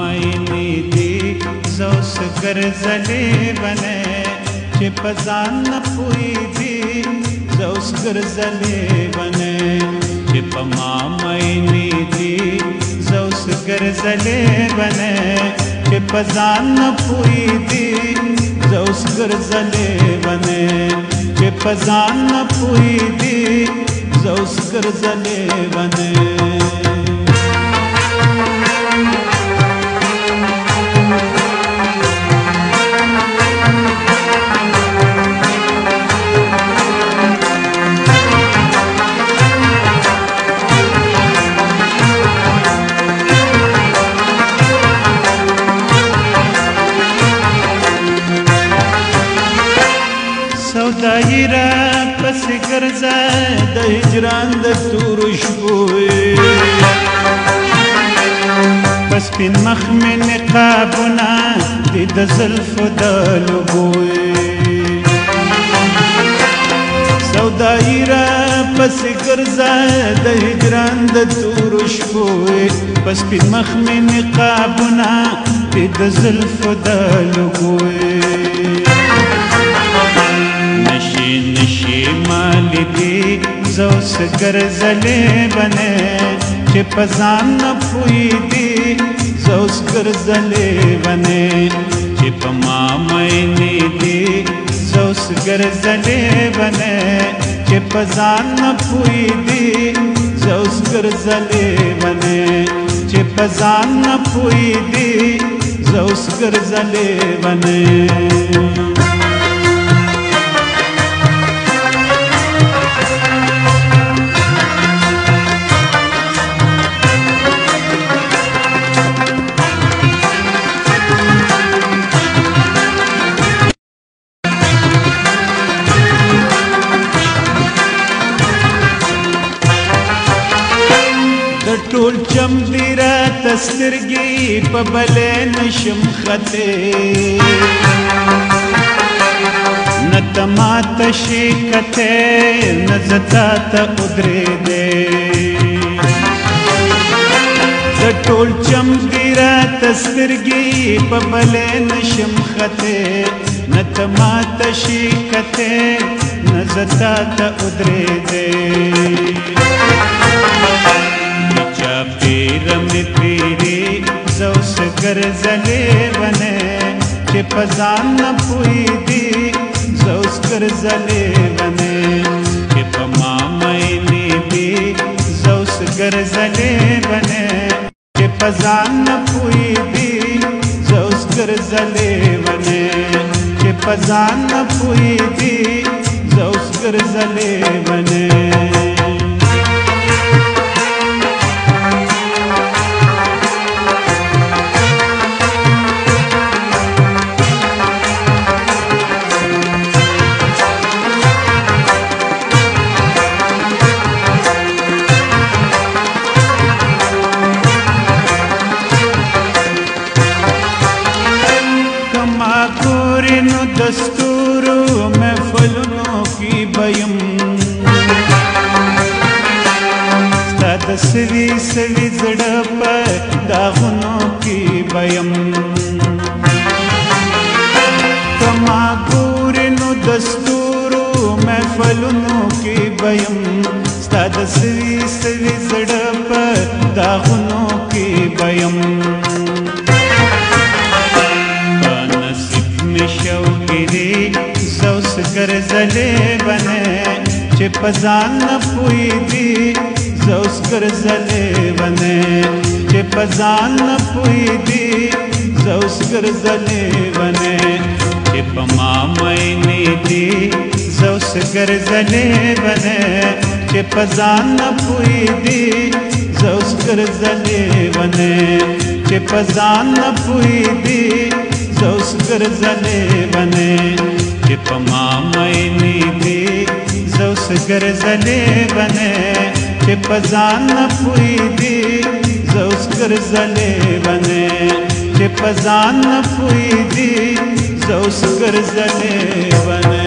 मैने दे सोस कर जले बने चिप जान पुई दी सोस कर जले बने चिप माँ मैने दे जोस कर जले बने चिप जान पुई दे सोस कर जले बने चिप जान पुई दी सोस कर जले बने خدای را پس ګرځه د هجران د ستورو شپو پس پین مخ مې نقابونه د زلفو د لوبو سودای را پس ګرځه د هجران د تور شپو پس په مخ مې نقابونه د زلف د لګوي نشي نشي مالکي زو سګر زلې بنه چې پزان نه پوي دي زو سګر زلې بنه چې پما مې نه دي زو سګر زلې بنه چې پزان نه پوي دي زو سګر زلې بنه چې پزان نه پوي دي زو سګر زلې بنه سترګې په بلې نشم خته نته ماته شي کته نزتا ته قدرې دې د ټول چم دی را تسترګې په بلې نشم خته نته ماته شي کته نزتا ته قدرې دې پیرم پیری زوس ګرځلې ونه چې پزان نه پوي دي زوس ګرځلې ونه چې په ما مې دي زوس ګرځلې ونه چې پزان نه پوي دي زوس ګرځلې ونه چې پزان نه پوي دي زوس ګرځلې ونه دستورو محفلونو کی بیم ستا د سوي سوي زړه په داغونو کی بیم کما ګور نو دستورو محفلونو کی بیم ستا د سوي سوي زړه په داغونو کی بیم पर जले बने चिपजान पुई दी सौस्कर जले बने चिपजान पुई दी सौस्कर जले बने चिप मामी दी सौस्कर जले बने चिपजान पुई दी सौस्कर जले बने चिपजान पुई दी सौस्कर जले बने चिप मा ajni di zaus garzale bane che pazan pui di zaus garzale bane che pazan pui di zaus garzale bane